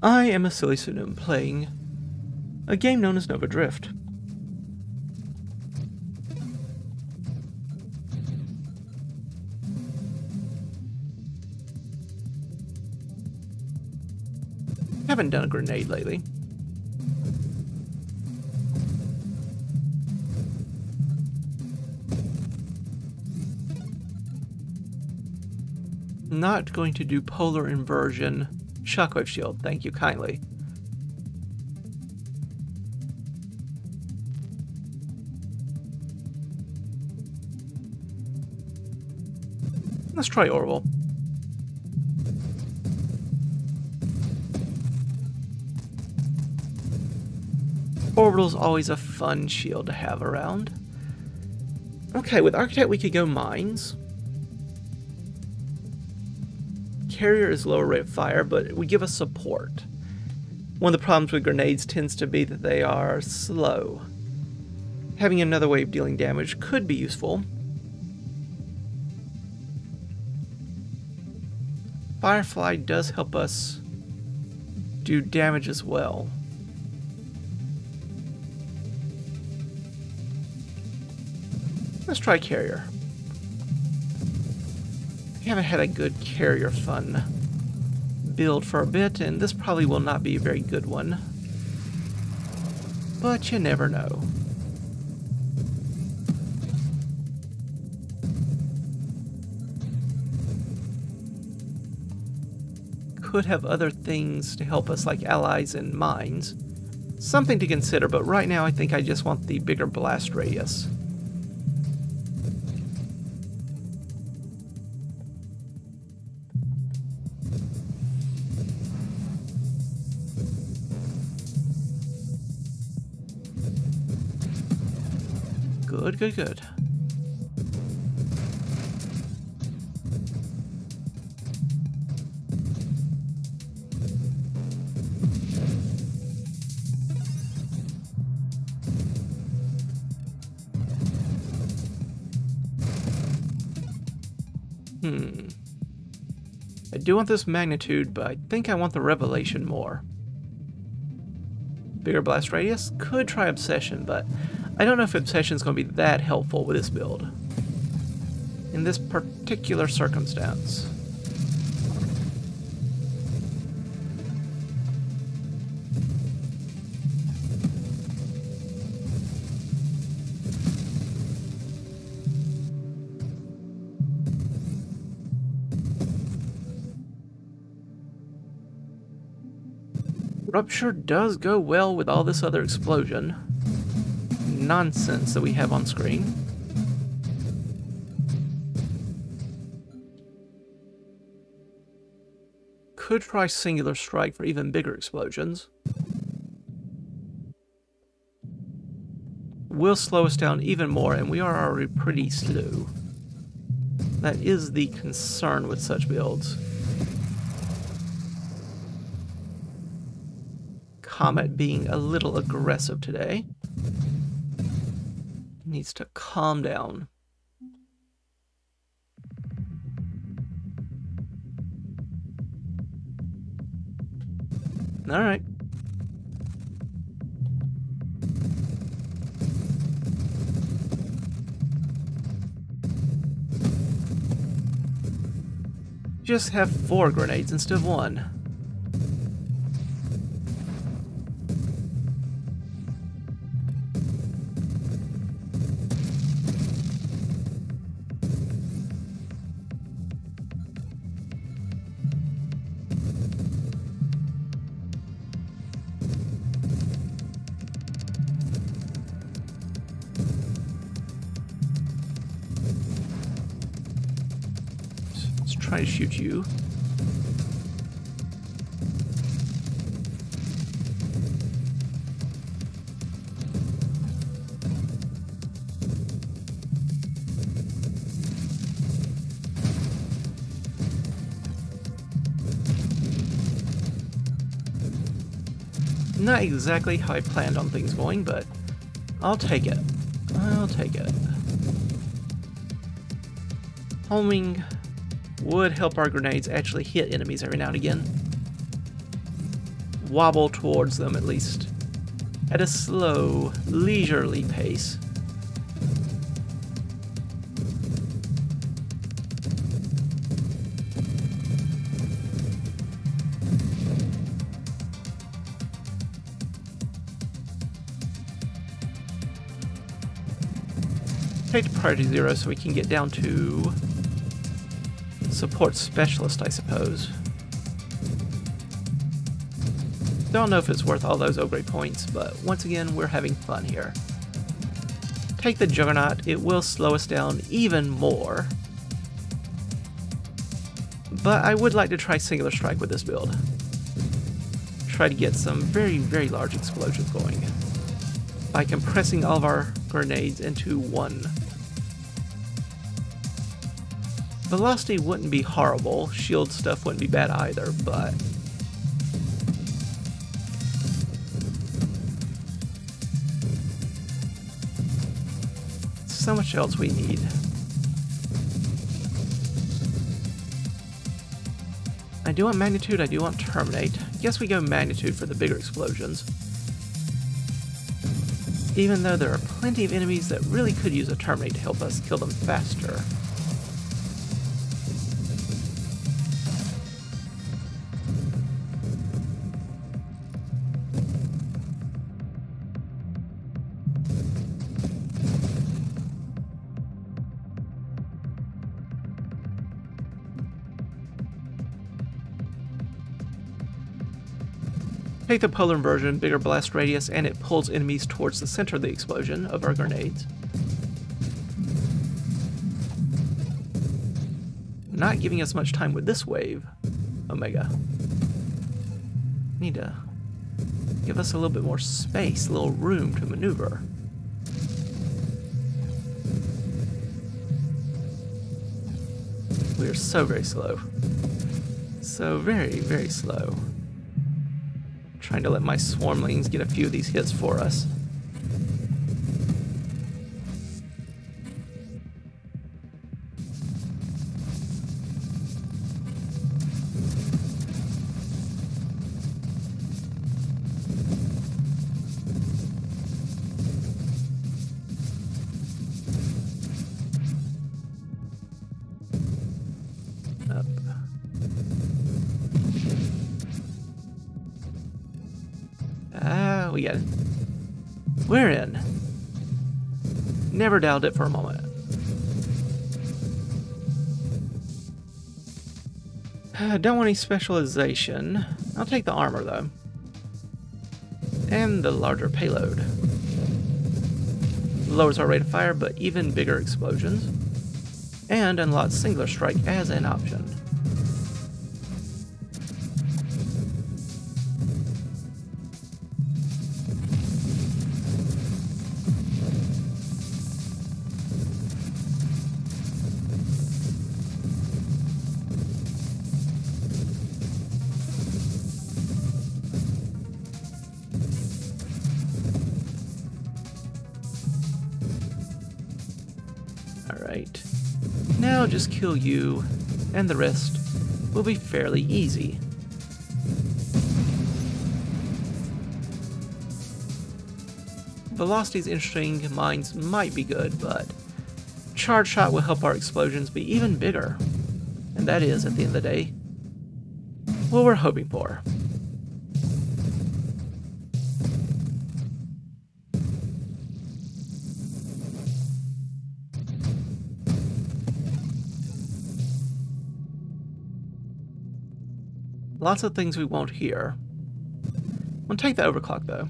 I am a silly pseudonym playing a game known as Nova Drift. Haven't done a grenade lately. Not going to do polar inversion. Shockwave shield, thank you kindly. Let's try Orbital. Orbital's always a fun shield to have around. Okay, with Architect we could go Mines. Carrier is lower rate of fire, but we give us support. One of the problems with grenades tends to be that they are slow. Having another way of dealing damage could be useful. Firefly does help us do damage as well. Let's try carrier. We haven't had a good carrier fun build for a bit, and this probably will not be a very good one. But you never know. Could have other things to help us like allies and mines. Something to consider, but right now I think I just want the bigger blast radius. Good, good, good. Hmm. I do want this magnitude, but I think I want the revelation more. Bigger blast radius? Could try obsession, but I don't know if obsession is going to be that helpful with this build. In this particular circumstance. Rupture does go well with all this other explosion. Nonsense that we have on screen. Could try Singular Strike for even bigger explosions. Will slow us down even more, and we are already pretty slow. That is the concern with such builds. Comet being a little aggressive today. Needs to calm down. All right. Just have four grenades instead of one. To shoot you. Not exactly how I planned on things going, but I'll take it. I'll take it. Homing would help our grenades actually hit enemies every now and again. wobble towards them at least at a slow, leisurely pace. Take priority zero so we can get down to support specialist, I suppose. Don't know if it's worth all those Ogre points, but once again, we're having fun here. Take the Juggernaut, it will slow us down even more. But I would like to try Singular Strike with this build. Try to get some very, very large explosions going by compressing all of our grenades into one. Velocity wouldn't be horrible, shield stuff wouldn't be bad either, but so much else we need. I do want magnitude, I do want terminate. Guess we go magnitude for the bigger explosions. Even though there are plenty of enemies that really could use a terminate to help us kill them faster. Take the polar inversion, bigger blast radius, and it pulls enemies towards the center of the explosion of our grenades. Not giving us much time with this wave, Omega. Need to give us a little bit more space, a little room to maneuver. We are so very slow. So very, very slow. Trying to let my swarmlings get a few of these hits for us. Never doubted it for a moment. Don't want any specialization. I'll take the armor though. And the larger payload. Lowers our rate of fire, but even bigger explosions. And unlocks Singular Strike as an option. Now just kill you, and the rest will be fairly easy. Velocity's interesting, mines might be good, but charge shot will help our explosions be even bigger. And that is, at the end of the day, what we're hoping for. Lots of things we won't hear. We'll take the overclock though.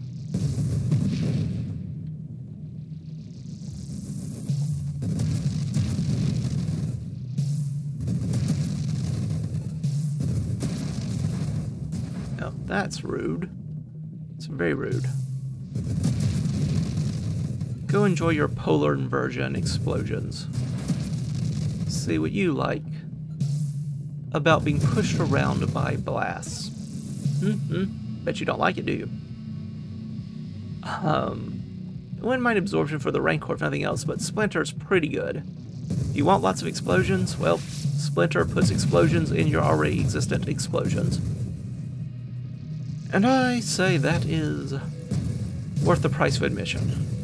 Oh, that's rude. It's very rude. Go enjoy your polar inversion explosions. See what you like about being pushed around by blasts. Mm-hmm. Bet you don't like it, do you? Um, wouldn't mind absorption for the Rancor if nothing else, but Splinter's pretty good. You want lots of explosions, well, Splinter puts explosions in your already existent explosions. And I say that is worth the price of admission.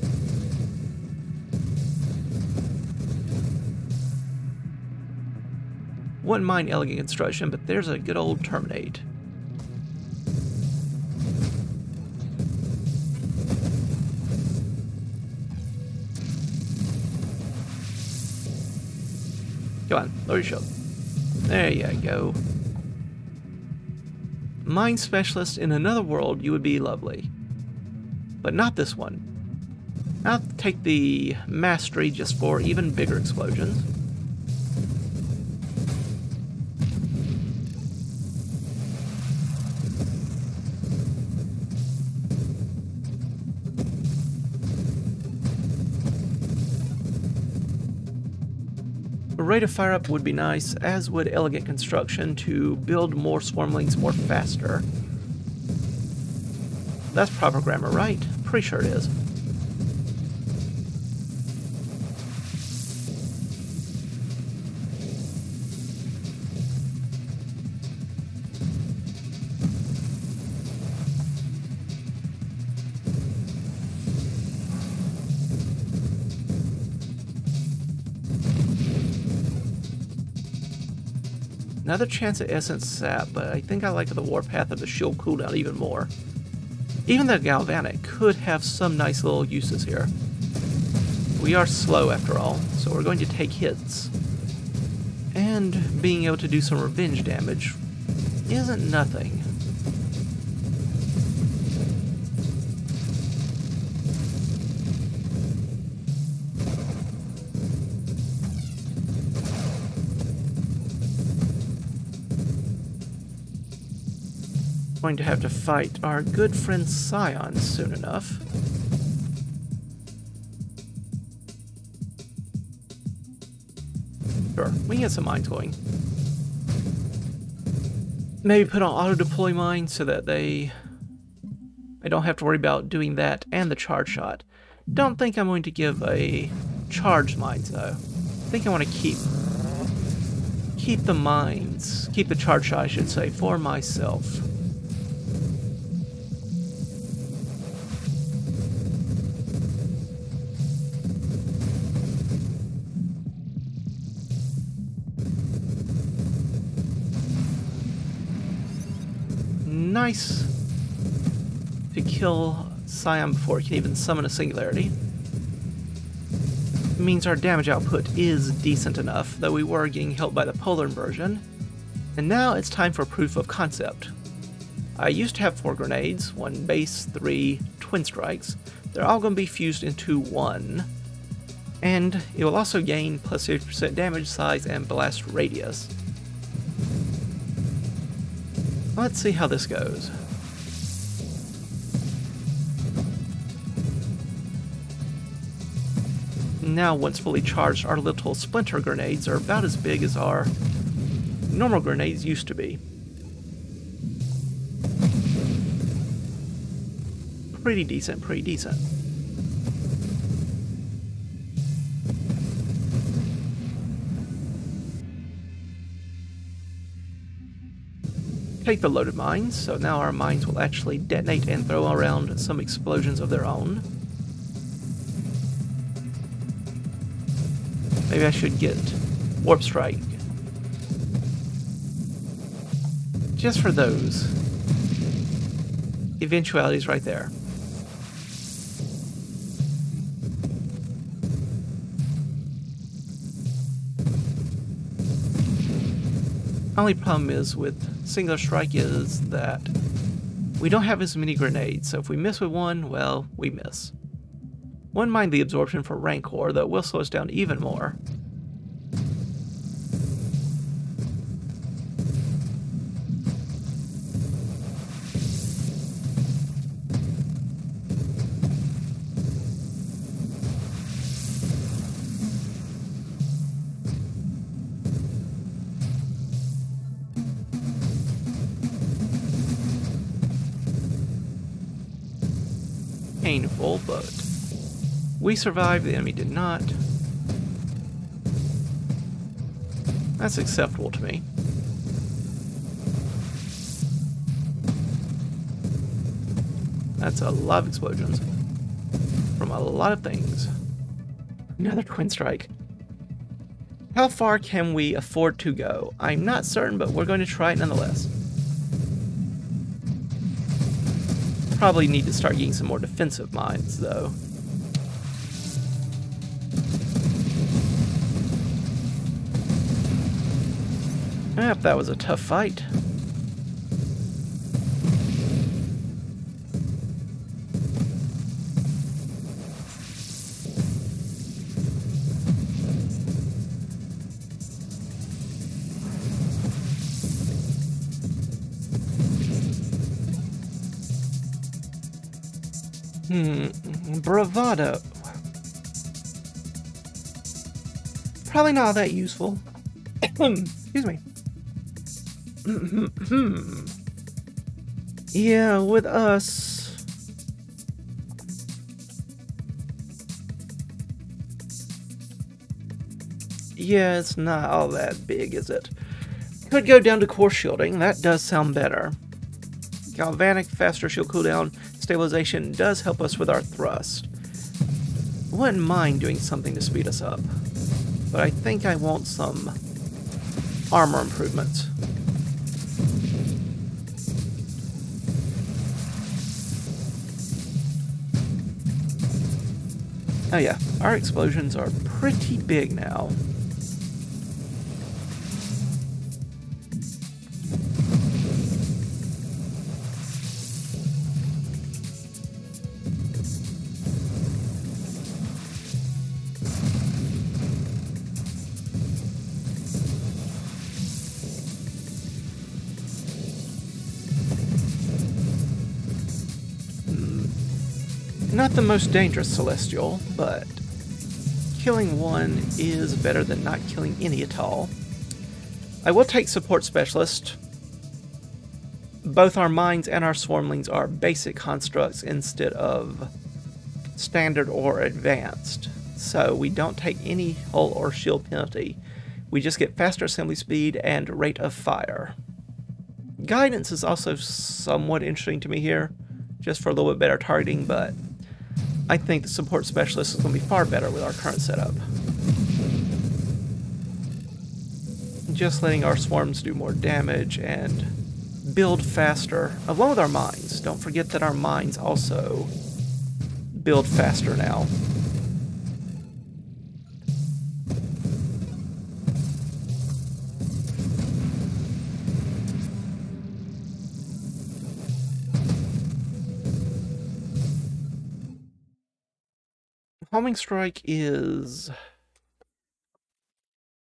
Wouldn't mind elegant construction, but there's a good old terminate. Come on, lower your shield. There you go. Mine specialist in another world, you would be lovely. But not this one. I'll take the mastery just for even bigger explosions. Of fire up would be nice, as would elegant construction to build more swarmlings more faster. That's proper grammar, right? Pretty sure it is. Another chance at Essence Sap, but I think I like the Warpath of the Shield cooldown even more. Even the Galvanic could have some nice little uses here. We are slow after all, so we're going to take hits. And being able to do some revenge damage isn't nothing. Going to have to fight our good friend Scion soon enough. Sure, we get some mines going. Maybe put on auto-deploy mines so that they... I don't have to worry about doing that and the charge shot. Don't think I'm going to give a charge mines though. I think I want to keep keep the mines, keep the charge shot I should say, for myself. Nice to kill Scion before he can even summon a singularity. It means our damage output is decent enough, though we were getting helped by the polar inversion. And now it's time for proof of concept. I used to have four grenades, one base, three twin strikes. They're all going to be fused into one. And it will also gain plus 50% damage size and blast radius. Let's see how this goes. Now, once fully charged, our little splinter grenades are about as big as our normal grenades used to be. Pretty decent, pretty decent. Take the loaded mines, so now our mines will actually detonate and throw around some explosions of their own. Maybe I should get Warp Strike. Just for those eventualities right there. Only problem is with single strike is that we don't have as many grenades, so if we miss with one, well, we miss. One mind the absorption for Rancor, that will slow us down even more. Painful, but we survived, the enemy did not. That's acceptable to me. That's a lot of explosions. From a lot of things. Another twin strike. How far can we afford to go? I'm not certain, but we're going to try it nonetheless. Probably need to start getting some more defensive mines, though. Yep, that was a tough fight. Hmm, bravado. Probably not that useful. Excuse me. yeah, with us. Yeah, it's not all that big, is it? Could go down to core shielding. That does sound better. Galvanic, faster shield cooldown, stabilization does help us with our thrust. Wouldn't mind doing something to speed us up, but I think I want some armor improvements. Oh yeah, our explosions are pretty big now. Most dangerous Celestial, but killing one is better than not killing any at all. I will take Support Specialist. Both our mines and our swarmlings are basic constructs instead of standard or advanced. So we don't take any hull or shield penalty. We just get faster assembly speed and rate of fire. Guidance is also somewhat interesting to me here, just for a little bit better targeting, but I think the support specialist is going to be far better with our current setup. Just letting our swarms do more damage and build faster, along with our mines. Don't forget that our mines also build faster now. Homing strike is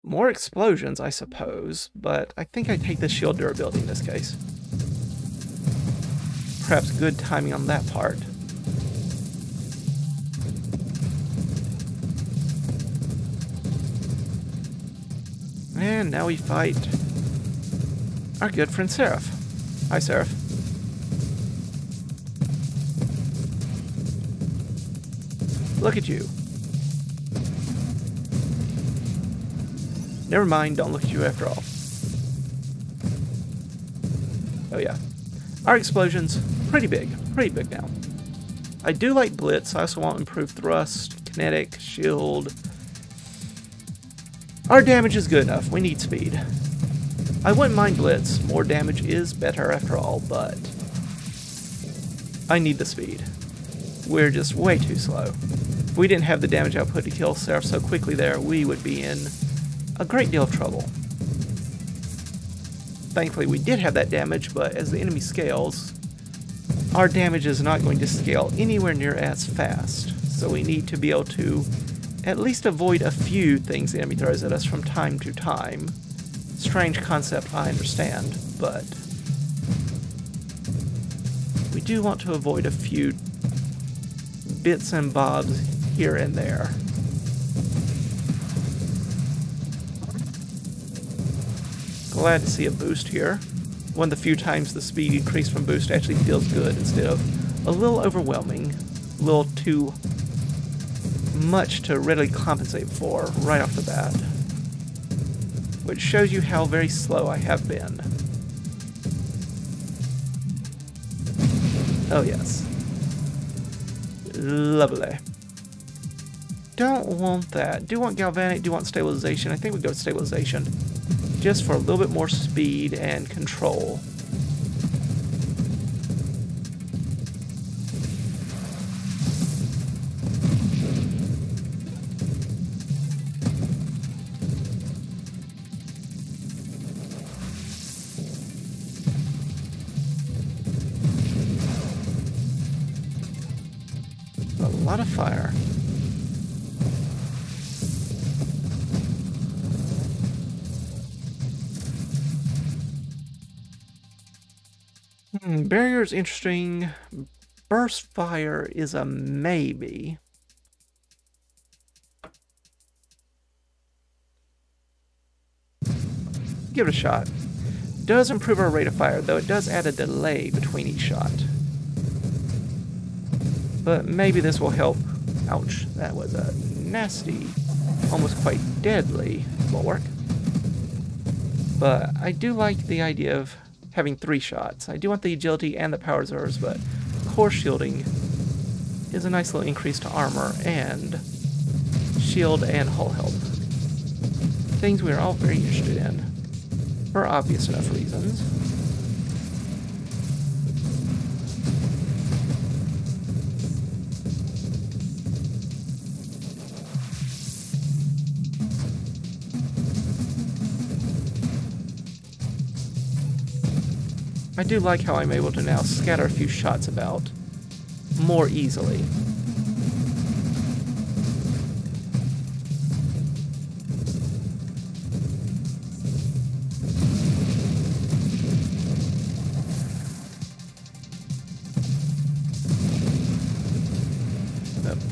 more explosions, I suppose, but I think I take the shield durability in this case. Perhaps good timing on that part. And now we fight our good friend Seraph. Hi, Seraph. Look at you. Never mind, don't look at you after all. Oh yeah. Our explosion's pretty big. Pretty big now. I do like Blitz. I also want improved thrust, kinetic, shield. Our damage is good enough. We need speed. I wouldn't mind Blitz. More damage is better after all, but... I need the speed. We're just way too slow. If we didn't have the damage output to kill Seraph so quickly there, we would be in a great deal of trouble. Thankfully, we did have that damage, but as the enemy scales, our damage is not going to scale anywhere near as fast. So we need to be able to at least avoid a few things the enemy throws at us from time to time. Strange concept, I understand, but we do want to avoid a few bits and bobs here and there. Glad to see a boost here. One of the few times the speed increase from boost actually feels good instead of a little overwhelming, a little too much to readily compensate for right off the bat. Which shows you how very slow I have been. Oh yes. Lovely. Don't want that. Do want galvanic, do want stabilization. I think we go stabilization. Just for a little bit more speed and control. Hmm, barrier is interesting. Burst fire is a maybe. Give it a shot. Does improve our rate of fire, though it does add a delay between each shot. But maybe this will help. Ouch, that was a nasty, almost quite deadly bulwark. But I do like the idea of having three shots. I do want the agility and the power reserves, but core shielding is a nice little increase to armor and shield and hull health. Things we are all very interested in, for obvious enough reasons. I do like how I'm able to now scatter a few shots about more easily.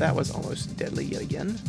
that was almost deadly yet again.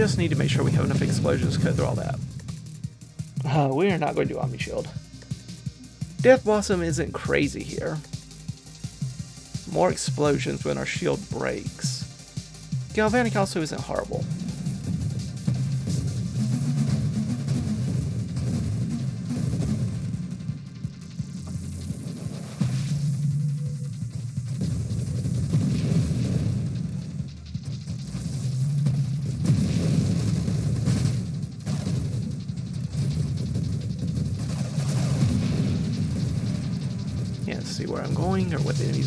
Just need to make sure we have enough explosions to cut through all that. Uh, we are not going to do Omni Shield. Death Blossom isn't crazy here. More explosions when our shield breaks. Galvanic also isn't horrible.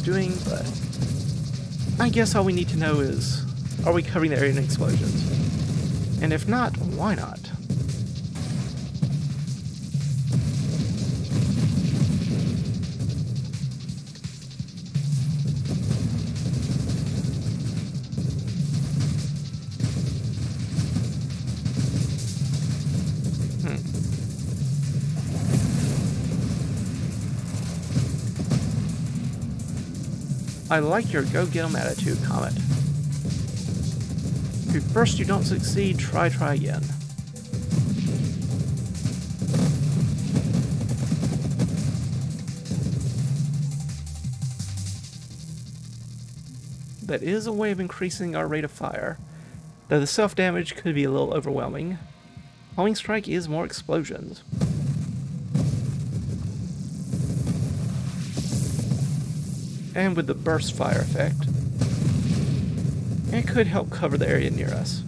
Doing, but I guess all we need to know is, are we covering the area in explosions? And if not, why not? I like your go get 'em attitude, Comet. If first you don't succeed, try, try again. That is a way of increasing our rate of fire, though the self-damage could be a little overwhelming. Homing Strike is more explosions. And with the burst fire effect, it could help cover the area near us.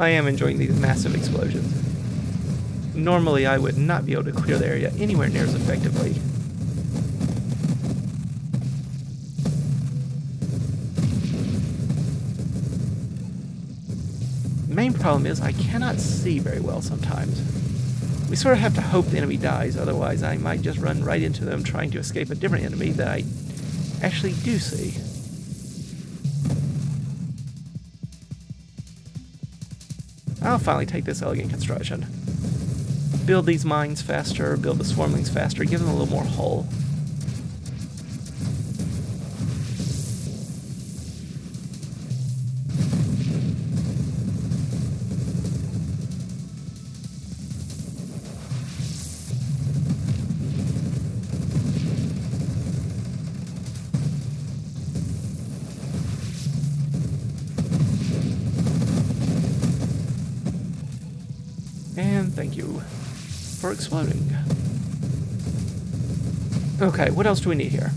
I am enjoying these massive explosions. Normally, I would not be able to clear the area anywhere near as effectively. The main problem is I cannot see very well sometimes. We sort of have to hope the enemy dies, otherwise I might just run right into them trying to escape a different enemy that I actually do see. I'll finally take this elegant construction. Build these mines faster, build the swarmlings faster, give them a little more hull. And thank you for exploding. Okay, what else do we need here?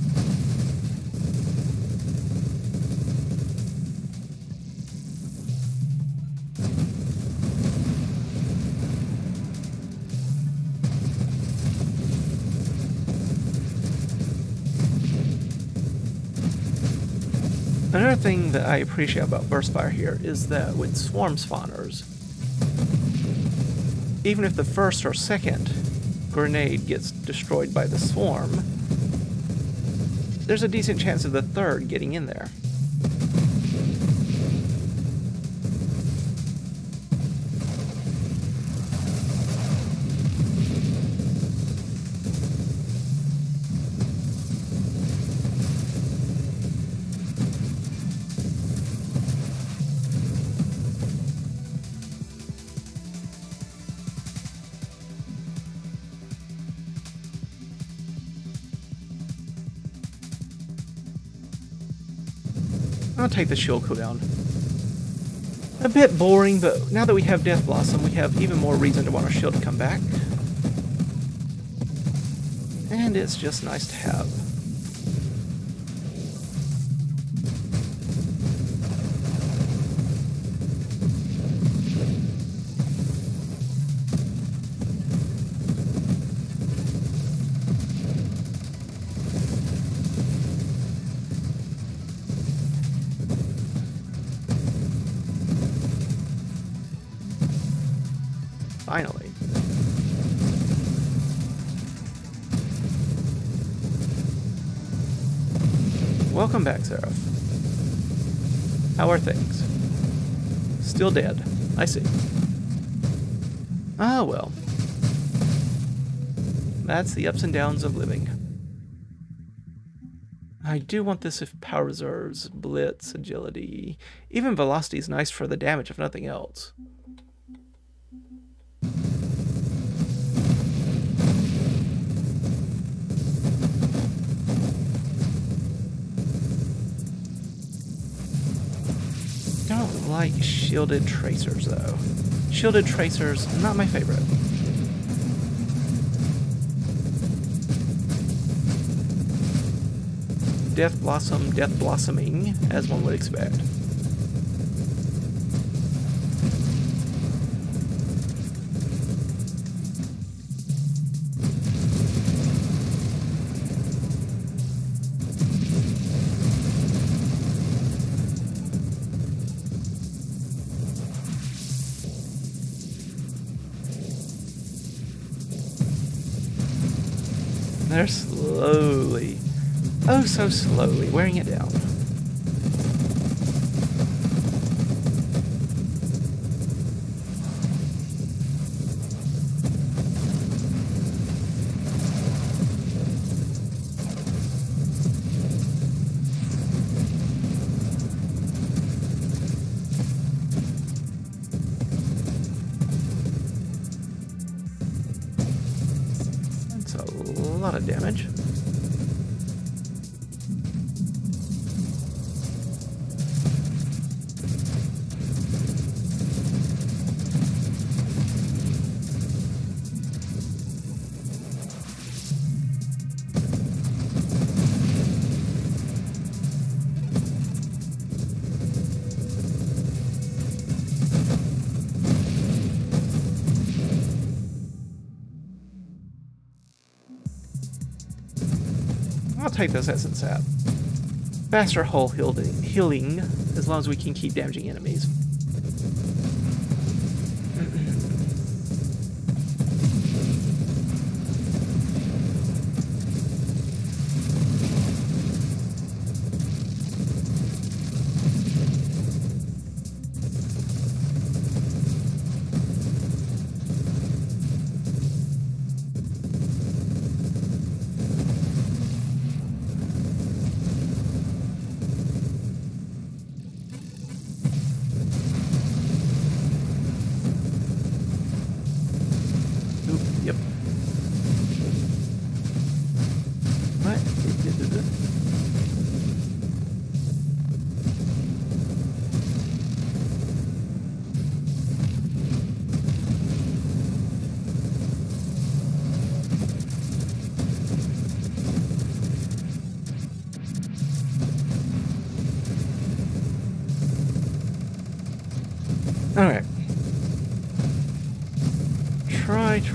Another thing that I appreciate about burst fire here is that with swarm spawners, even if the first or second grenade gets destroyed by the swarm, there's a decent chance of the third getting in there. I'll take the shield cooldown. A bit boring, but now that we have Death Blossom, we have even more reason to want our shield to come back. And it's just nice to have. Finally. Welcome back, Seraph. How are things? Still dead. I see. Ah, well. That's the ups and downs of living. I do want this if power reserves, blitz, agility, even velocity is nice for the damage if nothing else. Like shielded tracers though. Shielded tracers, not my favorite. Death Blossom, Death Blossoming, as one would expect. They're slowly, oh so slowly, wearing it down. Take those essence sap. Faster hull healing, as long as we can keep damaging enemies.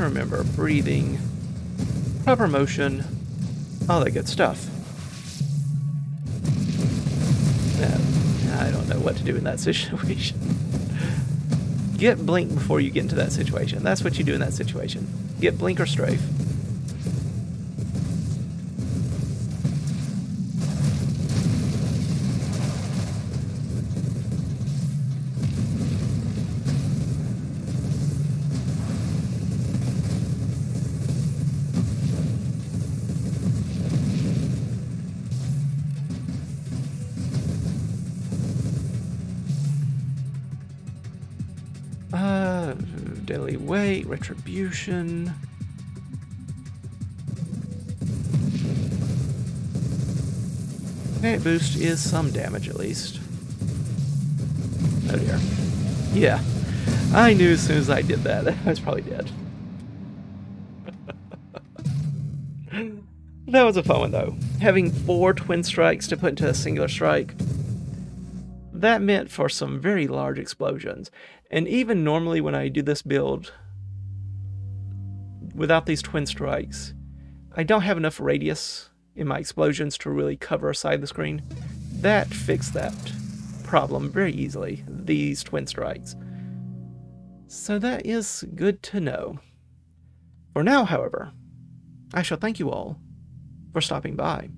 Remember breathing, proper motion, all that good stuff. I don't know what to do in that situation. Get blink before you get into that situation. That's what you do in that situation. Get blink or strafe. Weight, retribution. Okay, boost is some damage at least. Oh dear. Yeah. I knew as soon as I did that, I was probably dead. that was a fun one though. Having four twin strikes to put into a singular strike, that meant for some very large explosions. And even normally when I do this build, without these twin strikes, I don't have enough radius in my explosions to really cover a side of the screen. That fixed that problem very easily, these twin strikes. So that is good to know. For now, however, I shall thank you all for stopping by.